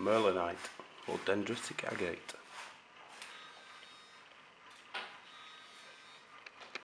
merlinite or dendritic agate.